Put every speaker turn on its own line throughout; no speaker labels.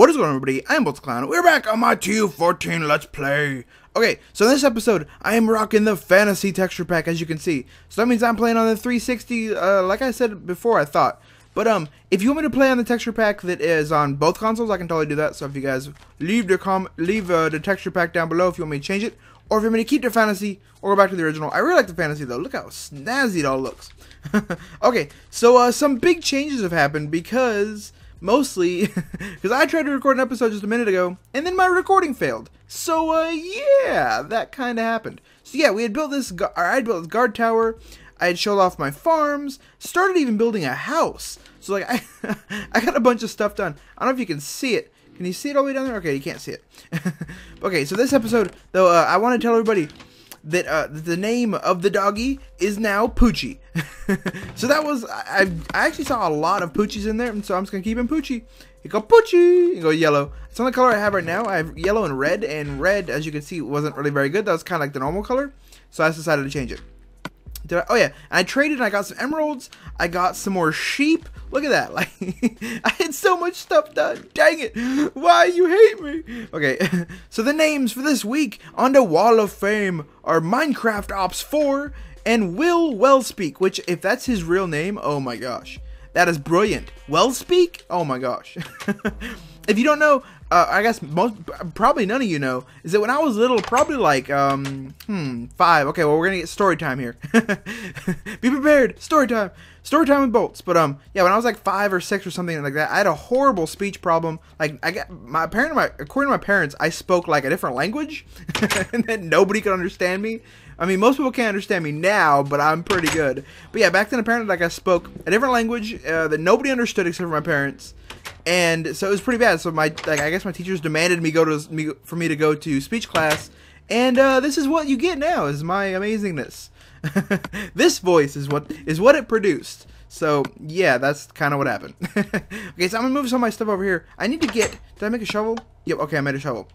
What is going on, everybody? I am Boltz Clown. We're back on my TU14 Let's Play. Okay, so in this episode, I am rocking the Fantasy Texture Pack, as you can see. So that means I'm playing on the 360, uh, like I said before, I thought. But, um, if you want me to play on the texture pack that is on both consoles, I can totally do that. So if you guys leave the com leave uh, the texture pack down below if you want me to change it, or if you want me to keep the fantasy or go back to the original. I really like the fantasy though. Look how snazzy it all looks. okay, so uh, some big changes have happened because mostly because I tried to record an episode just a minute ago and then my recording failed. So uh, yeah, that kind of happened. So yeah, we had built this. Or I had built this guard tower. I had showed off my farms. Started even building a house. So like I, I got a bunch of stuff done. I don't know if you can see it. Can you see it all the way down there? Okay, you can't see it. okay, so this episode, though, uh, I want to tell everybody that uh, the name of the doggy is now Poochie. so that was I, I actually saw a lot of Poochies in there, and so I'm just gonna keep him Poochie. You go Poochie, you go yellow. It's the only color I have right now. I have yellow and red, and red, as you can see, wasn't really very good. That was kind of like the normal color, so I decided to change it. Did I? Oh yeah, I traded. I got some emeralds. I got some more sheep. Look at that. Like I had so much stuff done. Dang it. Why you hate me? Okay. So the names for this week on the Wall of Fame are Minecraft Ops 4 and Will Wellspeak, which if that's his real name, oh my gosh. That is brilliant. Wellspeak? Oh my gosh. if you don't know, uh, I guess most, probably none of you know, is that when I was little, probably like, um, hmm, five. Okay, well, we're gonna get story time here. Be prepared. Story time. Story time with Boltz. But, um, yeah, when I was like five or six or something like that, I had a horrible speech problem. Like, I got, my parent, my, according to my parents, I spoke like a different language, and then nobody could understand me. I mean, most people can't understand me now, but I'm pretty good. But yeah, back then apparently like I spoke a different language uh, that nobody understood except for my parents, and so it was pretty bad. So my like I guess my teachers demanded me go to me for me to go to speech class, and uh, this is what you get now is my amazingness. this voice is what is what it produced. So yeah, that's kind of what happened. okay, so I'm gonna move some of my stuff over here. I need to get. Did I make a shovel? Yep. Okay, I made a shovel.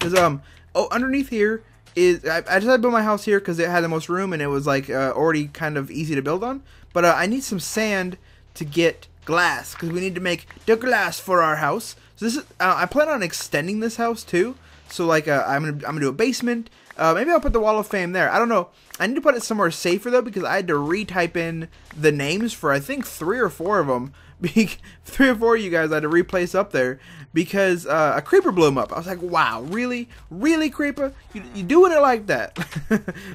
Cause um oh underneath here is I, I had to build my house here because it had the most room and it was like uh, already kind of easy to build on. But uh, I need some sand to get glass because we need to make the glass for our house. So this is uh, I plan on extending this house too. So like uh, I'm gonna I'm gonna do a basement. Uh, maybe I'll put the wall of fame there. I don't know. I need to put it somewhere safer though because I had to retype in the names for I think three or four of them. three or four of you guys I had to replace up there because uh, a creeper blew him up. I was like, wow, really, really, creeper, you, you doing it like that?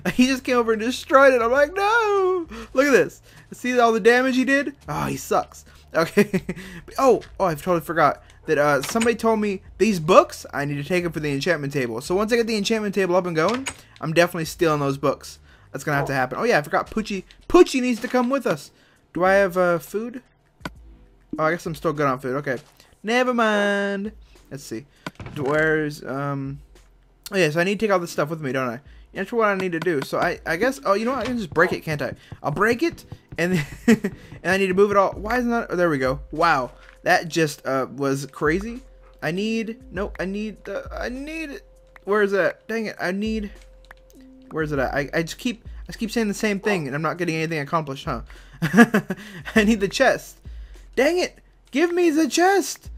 he just came over and destroyed it. I'm like, no, look at this. See all the damage he did? Oh, he sucks. Okay. oh, oh, I've totally forgot that uh, somebody told me these books I need to take them for the enchantment table. So once I get the enchantment table up and going, I'm definitely stealing those books. That's gonna have to happen. Oh yeah, I forgot Poochie. Poochie needs to come with us. Do I have uh, food? Oh, I guess I'm still good on food. Okay. Never mind. Let's see. Where's, um... Oh, yeah, so I need to take all this stuff with me, don't I? That's what I need to do. So I, I guess, oh, you know what? I can just break it, can't I? I'll break it, and and I need to move it all. Why isn't that? Oh, there we go. Wow. That just uh, was crazy. I need, nope, I need, the, I need, where is that? Dang it, I need, where is it at? I, I just keep, I just keep saying the same thing, and I'm not getting anything accomplished, huh? I need the chest. Dang it! Give me the chest!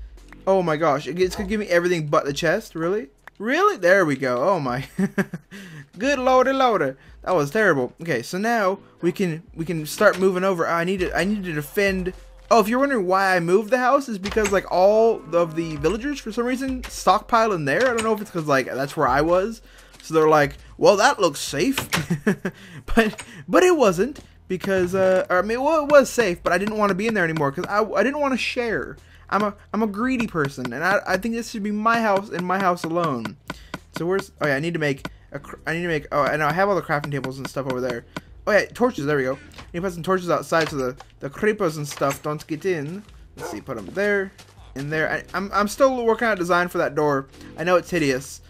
Oh my gosh, it's gonna give me everything but the chest, really? Really? There we go. Oh my. Good lordy lordy. That was terrible. Okay, so now we can we can start moving over. I need to I need to defend Oh, if you're wondering why I moved the house, is because like all of the villagers for some reason stockpile in there. I don't know if it's because like that's where I was. So they're like, well, that looks safe, but but it wasn't because uh, I mean, well, it was safe, but I didn't want to be in there anymore because I, I didn't want to share. I'm a I'm a greedy person, and I, I think this should be my house and my house alone. So where's oh yeah I need to make I need to make oh I know I have all the crafting tables and stuff over there. Oh yeah torches there we go. You put some torches outside so the the creepers and stuff don't get in. Let's see put them there in there. I, I'm I'm still working out design for that door. I know it's hideous.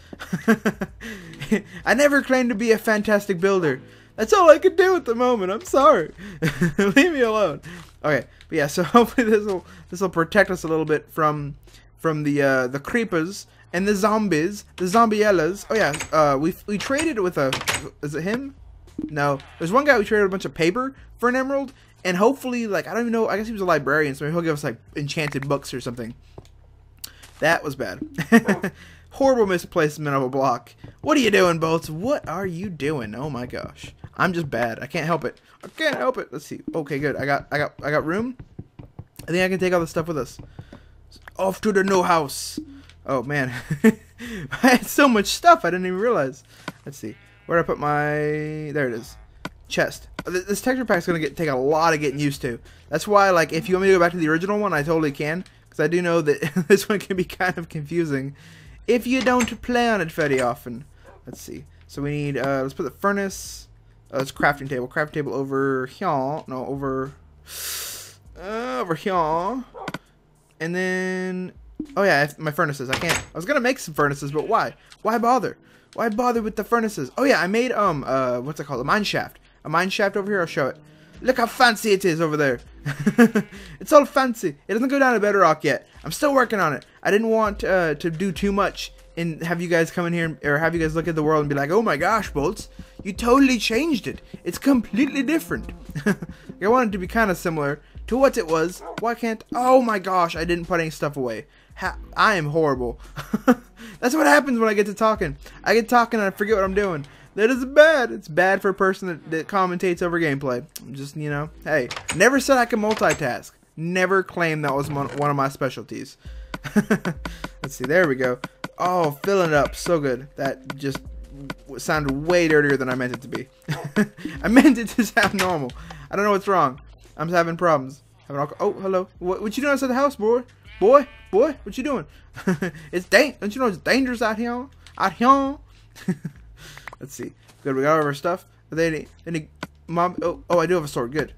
I never claimed to be a fantastic builder. That's all I can do at the moment. I'm sorry. Leave me alone. Okay, but yeah. So hopefully this will this will protect us a little bit from from the uh, the creepers and the zombies, the zombiellas. Oh yeah. Uh, we we traded with a is it him? No, there's one guy we traded a bunch of paper for an emerald, and hopefully like I don't even know. I guess he was a librarian, so he'll give us like enchanted books or something. That was bad. Horrible misplacement of a block. What are you doing, Boltz? What are you doing? Oh my gosh. I'm just bad. I can't help it. I can't help it. Let's see. Okay, good. I got I got I got room. I think I can take all the stuff with us. Off to the new house. Oh man. I had so much stuff I didn't even realize. Let's see. Where did I put my there it is. Chest. This texture pack is gonna get take a lot of getting used to. That's why like if you want me to go back to the original one, I totally can. Because I do know that this one can be kind of confusing if you don't play on it very often. Let's see. So we need, uh, let's put the furnace, uh, it's crafting table. Crafting table over here. No, over, uh, over here. And then, oh yeah, my furnaces. I can't, I was to make some furnaces, but why? Why bother? Why bother with the furnaces? Oh yeah, I made, um, uh, what's it called? A mine shaft. A mine shaft over here. I'll show it. Look how fancy it is over there. it's all fancy. It doesn't go down to bedrock yet. I'm still working on it. I didn't want uh, to do too much and have you guys come in here or have you guys look at the world and be like, oh my gosh, Boltz, you totally changed it. It's completely different. I want it to be kind of similar to what it was. Why can't? Oh my gosh, I didn't put any stuff away. Ha I am horrible. That's what happens when I get to talking. I get talking and I forget what I'm doing. That is bad. It's bad for a person that, that commentates over gameplay. Just, you know, hey, never said I could multitask. Never claimed that was one of my specialties. Let's see, there we go. Oh, filling it up. So good. That just sounded way dirtier than I meant it to be. I meant it to sound normal. I don't know what's wrong. I'm having problems. Having all, oh, hello. What, what you doing outside the house, boy? Boy? Boy? What you doing? it's dang. Don't you know it's dangerous out here? Out here? Let's see. Good. We got all of our stuff. Are they any, any mom? Oh, oh, I do have a sword. Good.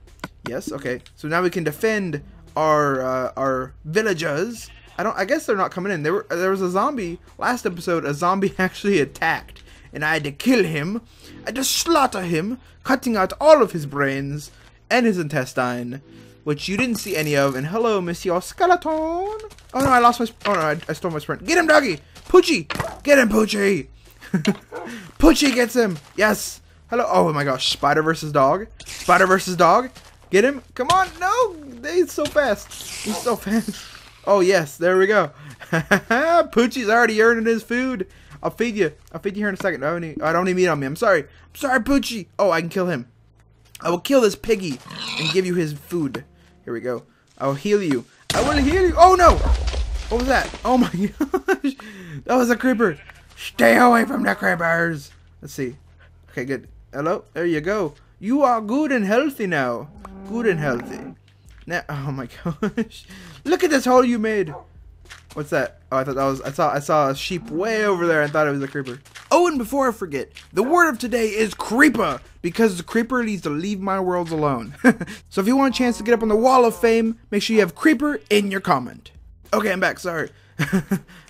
Yes. Okay. So now we can defend our uh, our villagers. I don't. I guess they're not coming in. There were there was a zombie last episode. A zombie actually attacked, and I had to kill him. I had to slaughter him, cutting out all of his brains and his intestine, which you didn't see any of. And hello, Monsieur Skeleton. Oh no, I lost my. Oh no, I, I stole my sprint. Get him, doggy. Poochie, get him, Poochie. Poochie gets him. Yes. Hello. Oh my gosh. Spider versus dog. Spider versus dog. Get him. Come on. No. He's so fast. He's so fast. Oh yes. There we go. Poochie's already earning his food. I'll feed you. I'll feed you here in a second. I don't need, I don't need meat on me. I'm sorry. I'm sorry, Poochie. Oh, I can kill him. I will kill this piggy and give you his food. Here we go. I will heal you. I will heal you. Oh no. What was that? Oh my gosh. That was a creeper. Stay away from the creepers. Let's see. Okay, good. Hello? There you go. You are good and healthy now. Good and healthy. Now, oh my gosh. Look at this hole you made. What's that? Oh, I thought that was, I saw, I saw a sheep way over there and thought it was a creeper. Oh, and before I forget, the word of today is creeper, because the creeper needs to leave my worlds alone. so if you want a chance to get up on the wall of fame, make sure you have creeper in your comment. Okay, I'm back, sorry.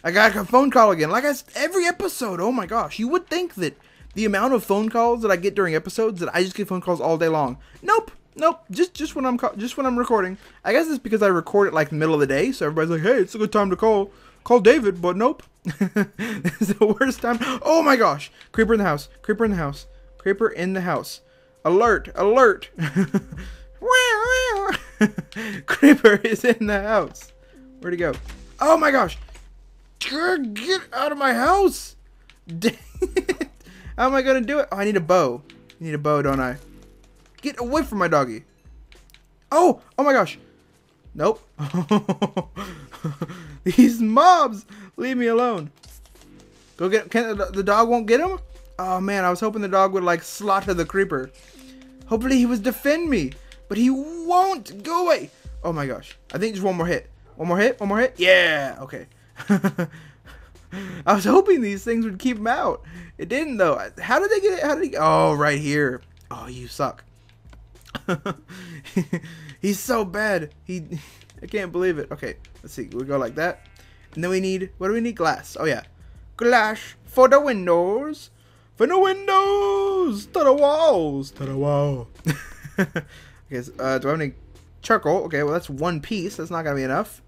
I got a phone call again. Like I said, every episode. Oh my gosh. You would think that the amount of phone calls that I get during episodes that I just get phone calls all day long. Nope. Nope. Just just when I'm just when I'm recording. I guess it's because I record it like the middle of the day, so everybody's like, "Hey, it's a good time to call call David." But nope. is the worst time. Oh my gosh. Creeper in the house. Creeper in the house. Creeper in the house. Alert! Alert! Creeper is in the house. Where'd he go? Oh my gosh! Get out of my house! How am I gonna do it? Oh, I need a bow. I need a bow, don't I? Get away from my doggy. Oh! Oh my gosh! Nope. These mobs! Leave me alone. Go get can the dog won't get him? Oh man, I was hoping the dog would like slaughter the creeper. Hopefully he would defend me. But he won't! Go away! Oh my gosh. I think just one more hit. One more hit? One more hit? Yeah! Okay. I was hoping these things would keep him out. It didn't though. How did they get it? How did he? Oh, right here. Oh, you suck. He's so bad. He, I can't believe it. Okay, let's see. We go like that, and then we need. What do we need? Glass. Oh yeah, glass for the windows. For the windows to the walls to the wall. okay, so, uh, do I have any charcoal? Okay, well that's one piece. That's not gonna be enough.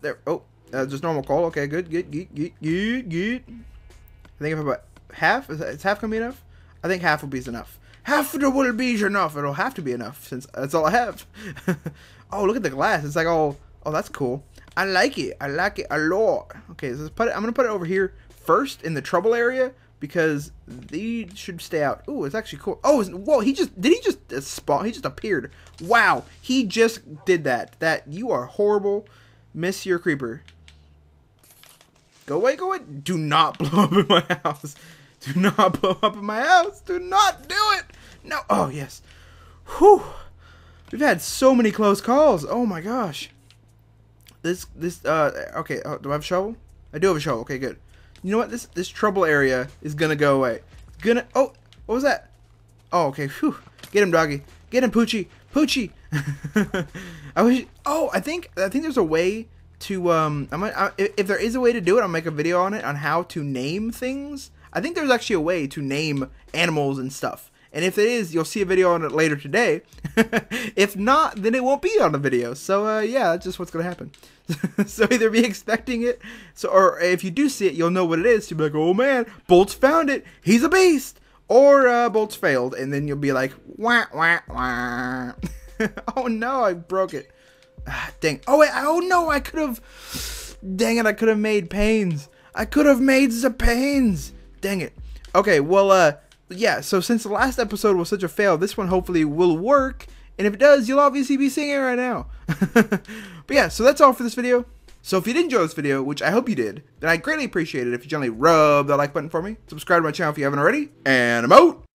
There. Oh, uh, just normal coal. Okay, good, good, good, good, good, good. I think if about half, is, is half gonna be enough? I think half will be enough. Half of the will be enough. It'll have to be enough since that's all I have. oh, look at the glass. It's like all. Oh, that's cool. I like it. I like it a lot. Okay, so let's put it. I'm gonna put it over here first in the trouble area because these should stay out. Ooh, it's actually cool. Oh, whoa! He just did he just uh, spawn? He just appeared. Wow, he just did that. That you are horrible, Miss your creeper. Go away, go away. Do not blow up in my house. Do not blow up in my house. Do not do it. No. Oh, yes. Whew. We've had so many close calls. Oh my gosh. This, this, uh, okay. Oh, do I have a shovel? I do have a shovel. Okay, good. You know what? This, this trouble area is gonna go away. Gonna, oh, what was that? Oh, okay. Whew. Get him, doggy. Get him, Poochie. Poochie. I wish, oh, I think, I think there's a way to, um, I might, I, if there is a way to do it, I'll make a video on it on how to name things. I think there's actually a way to name animals and stuff. And if it is, you'll see a video on it later today. if not, then it won't be on the video. So uh, yeah, that's just what's gonna happen. so either be expecting it, so or if you do see it, you'll know what it is. You'll be like, oh man, Boltz found it. He's a beast. Or uh, Boltz failed, and then you'll be like, wah wah wah. oh no, I broke it. Ah, dang. Oh wait. Oh no, I could have. Dang it, I could have made panes. I could have made the panes. Dang it. Okay, well, uh, yeah, so since the last episode was such a fail, this one hopefully will work. And if it does, you'll obviously be seeing it right now. but yeah, so that's all for this video. So if you did enjoy this video, which I hope you did, then I'd greatly appreciate it if you gently rub that like button for me, subscribe to my channel if you haven't already, and I'm out!